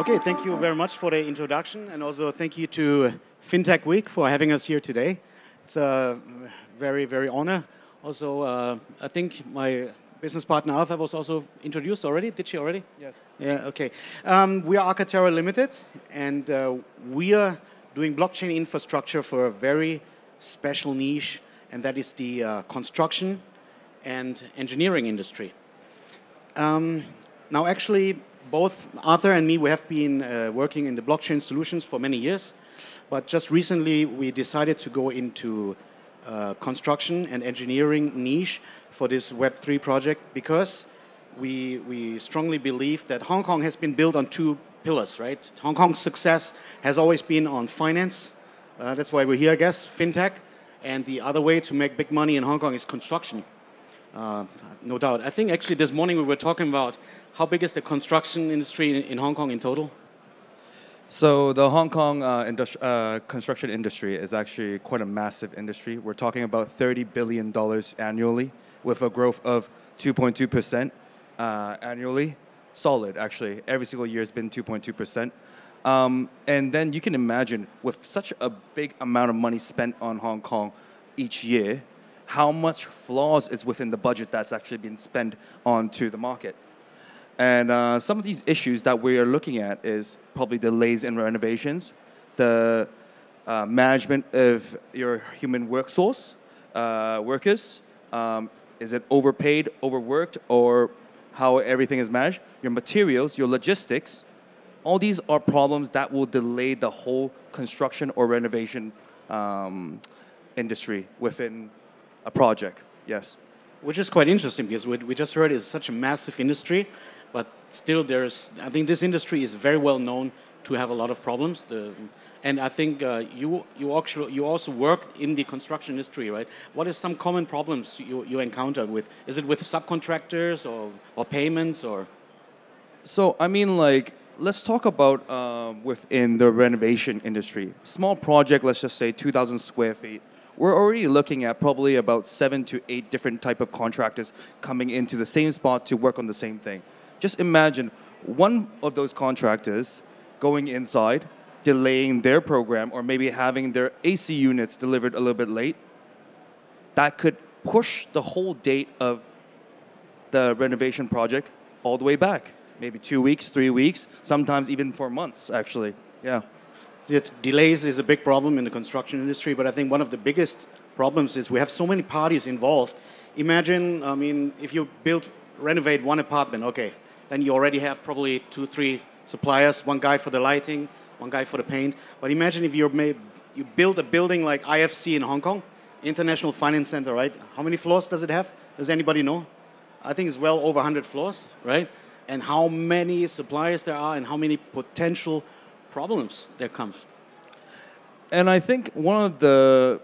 Okay, thank you very much for the introduction, and also thank you to FinTech Week for having us here today. It's a very, very honor. Also, uh, I think my business partner Arthur was also introduced already. Did she already? Yes. Yeah. Okay. Um, we are Arcartera Limited, and uh, we are doing blockchain infrastructure for a very special niche, and that is the uh, construction and engineering industry. Um, now, actually, both Arthur and me, we have been uh, working in the blockchain solutions for many years, but just recently we decided to go into uh, construction and engineering niche for this Web3 project because we, we strongly believe that Hong Kong has been built on two pillars, right? Hong Kong's success has always been on finance. Uh, that's why we're here, I guess, fintech. And the other way to make big money in Hong Kong is construction. Uh, no doubt. I think actually this morning we were talking about how big is the construction industry in, in Hong Kong in total? So the Hong Kong uh, uh, construction industry is actually quite a massive industry. We're talking about $30 billion annually with a growth of 2.2% uh, annually. Solid, actually. Every single year has been 2.2%. Um, and then you can imagine with such a big amount of money spent on Hong Kong each year, how much flaws is within the budget that's actually been spent onto the market. And uh, some of these issues that we are looking at is probably delays in renovations, the uh, management of your human work source, uh, workers. Um, is it overpaid, overworked, or how everything is managed? Your materials, your logistics. All these are problems that will delay the whole construction or renovation um, industry within a project. Yes. Which is quite interesting because what we just heard is such a massive industry but still there's i think this industry is very well known to have a lot of problems. The, and i think uh, you you actually you also work in the construction industry right? What is some common problems you, you encounter with is it with subcontractors or, or payments or? So i mean like let's talk about uh, within the renovation industry. Small project let's just say 2000 square feet. We're already looking at probably about seven to eight different type of contractors coming into the same spot to work on the same thing just imagine one of those contractors going inside, delaying their program, or maybe having their AC units delivered a little bit late. That could push the whole date of the renovation project all the way back. Maybe two weeks, three weeks, sometimes even four months, actually. Yeah. It's, delays is a big problem in the construction industry, but I think one of the biggest problems is we have so many parties involved. Imagine, I mean, if you build, renovate one apartment, okay, then you already have probably two, three suppliers, one guy for the lighting, one guy for the paint. But imagine if you're made, you build a building like IFC in Hong Kong, International Finance Center, right? How many floors does it have? Does anybody know? I think it's well over 100 floors, right? And how many suppliers there are and how many potential problems there comes. And I think one of the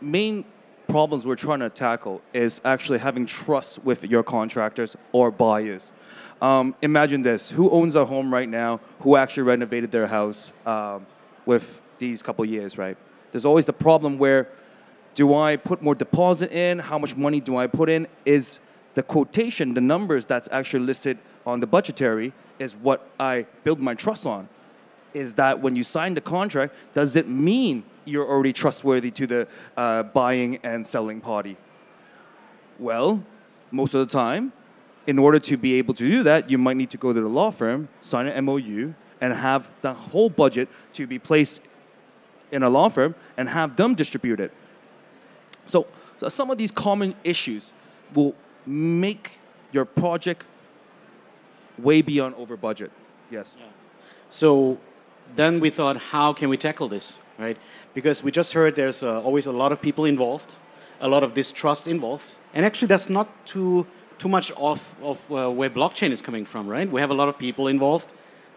main problems we're trying to tackle is actually having trust with your contractors or buyers. Um, imagine this: who owns a home right now? Who actually renovated their house um, with these couple years? Right? There's always the problem where, do I put more deposit in? How much money do I put in? Is the quotation, the numbers that's actually listed on the budgetary, is what I build my trust on. Is that when you sign the contract, does it mean you're already trustworthy to the uh, buying and selling party? Well, most of the time, in order to be able to do that, you might need to go to the law firm, sign an MOU, and have the whole budget to be placed in a law firm and have them distribute it. So, so some of these common issues will make your project way beyond over budget. Yes. Yeah. So then we thought, how can we tackle this, right? Because we just heard there's uh, always a lot of people involved, a lot of distrust involved, and actually that's not too too much of, of uh, where blockchain is coming from, right? We have a lot of people involved.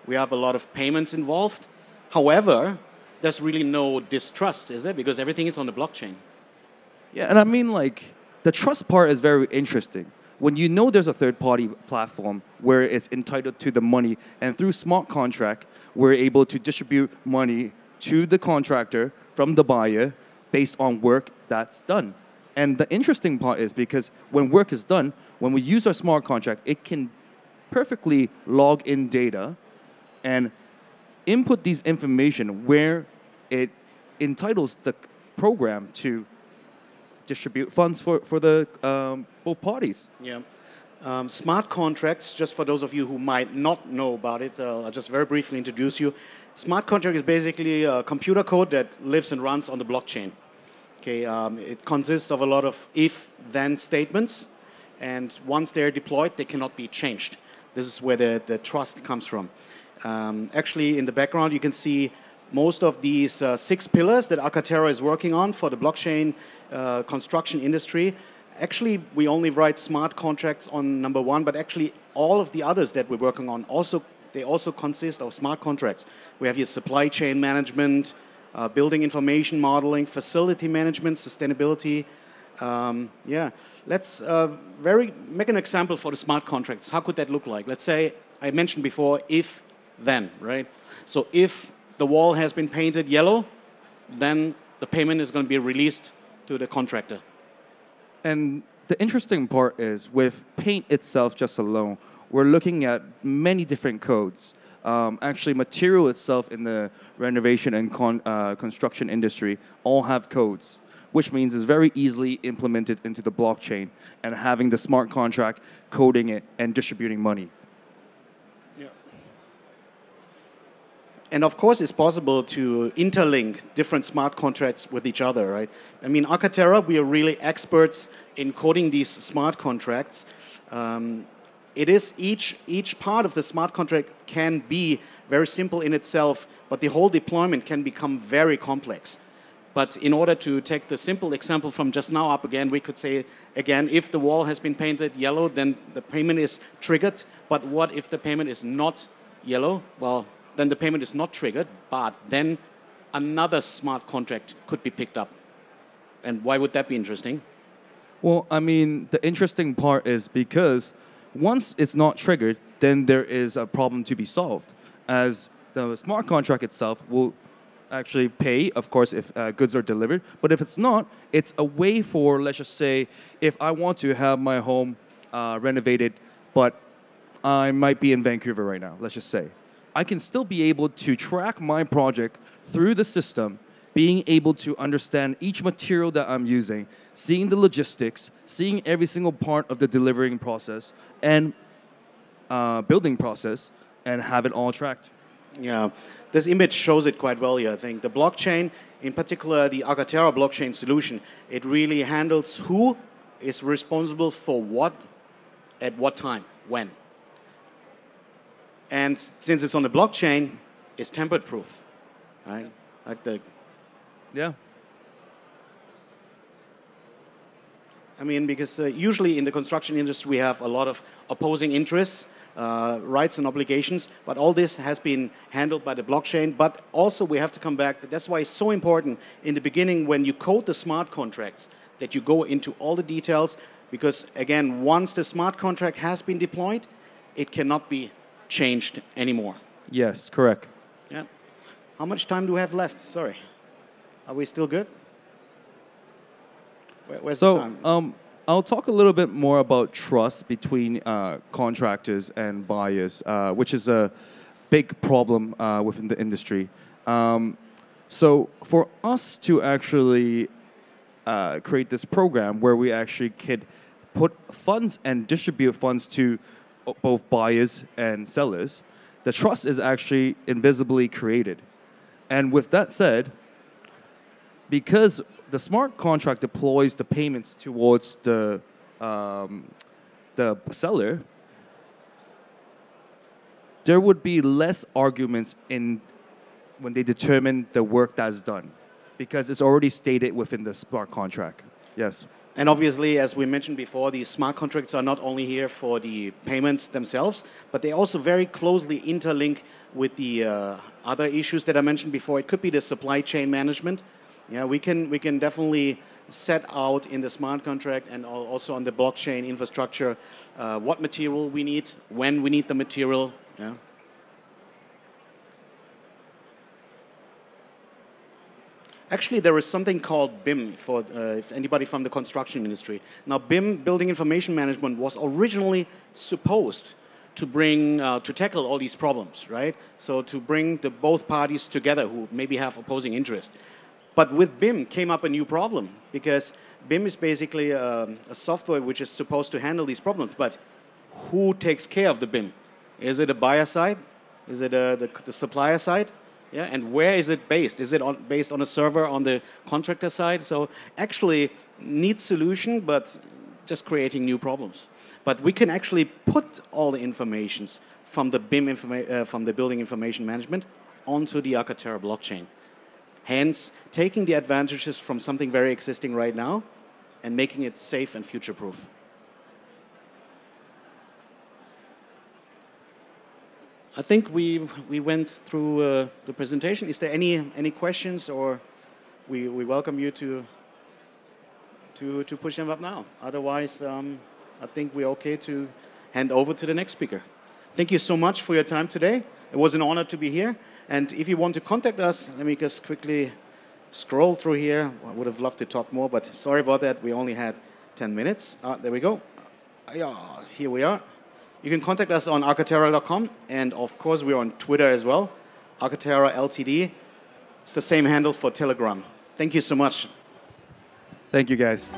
We have a lot of payments involved. However, there's really no distrust, is there? Because everything is on the blockchain. Yeah, and I mean, like, the trust part is very interesting. When you know there's a third party platform where it's entitled to the money, and through smart contract, we're able to distribute money to the contractor from the buyer based on work that's done. And the interesting part is because when work is done, when we use our smart contract, it can perfectly log in data and input these information where it entitles the program to distribute funds for, for the um, both parties. Yeah. Um, smart contracts, just for those of you who might not know about it, uh, I'll just very briefly introduce you. Smart contract is basically a computer code that lives and runs on the blockchain. Okay, um, it consists of a lot of if-then statements, and once they're deployed, they cannot be changed. This is where the, the trust comes from. Um, actually, in the background, you can see most of these uh, six pillars that Arcartera is working on for the blockchain uh, construction industry. Actually, we only write smart contracts on number one, but actually all of the others that we're working on also they also consist of smart contracts. We have here supply chain management, uh, building information modeling, facility management, sustainability. Um, yeah, let's uh, very make an example for the smart contracts. How could that look like? Let's say I mentioned before if then, right? So if the wall has been painted yellow, then the payment is going to be released to the contractor. And the interesting part is with paint itself just alone, we're looking at many different codes. Um, actually, material itself in the renovation and con, uh, construction industry all have codes, which means it's very easily implemented into the blockchain and having the smart contract coding it and distributing money. And of course, it's possible to interlink different smart contracts with each other, right? I mean, Arcartera, we are really experts in coding these smart contracts. Um, it is each each part of the smart contract can be very simple in itself, but the whole deployment can become very complex. But in order to take the simple example from just now up again, we could say again, if the wall has been painted yellow, then the payment is triggered. But what if the payment is not yellow? Well, then the payment is not triggered, but then another smart contract could be picked up. And why would that be interesting? Well, I mean, the interesting part is because once it's not triggered, then there is a problem to be solved, as the smart contract itself will actually pay, of course, if uh, goods are delivered. But if it's not, it's a way for, let's just say, if I want to have my home uh, renovated, but I might be in Vancouver right now, let's just say. I can still be able to track my project through the system, being able to understand each material that I'm using, seeing the logistics, seeing every single part of the delivering process and uh, building process, and have it all tracked. Yeah, this image shows it quite well here, I think. The blockchain, in particular the Arcartera blockchain solution, it really handles who is responsible for what at what time, when. And since it's on the blockchain, it's tamper proof, right? Like the. Yeah. I mean, because uh, usually in the construction industry we have a lot of opposing interests, uh, rights and obligations, but all this has been handled by the blockchain. But also we have to come back. That's why it's so important in the beginning when you code the smart contracts that you go into all the details, because again, once the smart contract has been deployed, it cannot be changed anymore. Yes, correct. Yeah. How much time do we have left? Sorry. Are we still good? Where, where's so, the time? Um, I'll talk a little bit more about trust between uh, contractors and buyers, uh, which is a big problem uh, within the industry. Um, so, for us to actually uh, create this program where we actually could put funds and distribute funds to both buyers and sellers, the trust is actually invisibly created. And with that said, because the smart contract deploys the payments towards the um, the seller, there would be less arguments in when they determine the work that's done, because it's already stated within the smart contract. Yes. And obviously, as we mentioned before, these smart contracts are not only here for the payments themselves, but they also very closely interlink with the uh, other issues that I mentioned before. It could be the supply chain management. Yeah, we can we can definitely set out in the smart contract and also on the blockchain infrastructure uh, what material we need, when we need the material. Yeah. Actually, there is something called BIM for uh, if anybody from the construction industry. Now, BIM, Building Information Management, was originally supposed to bring uh, to tackle all these problems, right? So to bring the both parties together who maybe have opposing interests. But with BIM came up a new problem because BIM is basically a, um, a software which is supposed to handle these problems. But who takes care of the BIM? Is it a buyer side? Is it a, the, the supplier side? Yeah, and where is it based? Is it on, based on a server on the contractor side? So actually, neat solution, but just creating new problems. But we can actually put all the informations from the BIM uh, from the building information management onto the Arcartera blockchain. Hence, taking the advantages from something very existing right now and making it safe and future-proof. I think we, we went through uh, the presentation. Is there any, any questions or we, we welcome you to, to, to push them up now. Otherwise, um, I think we're okay to hand over to the next speaker. Thank you so much for your time today. It was an honor to be here. And if you want to contact us, let me just quickly scroll through here. I would have loved to talk more, but sorry about that. We only had 10 minutes. Ah, there we go. Yeah, here we are. You can contact us on arcartera.com, and of course, we're on Twitter as well. Arcartera Ltd. It's the same handle for Telegram. Thank you so much. Thank you, guys.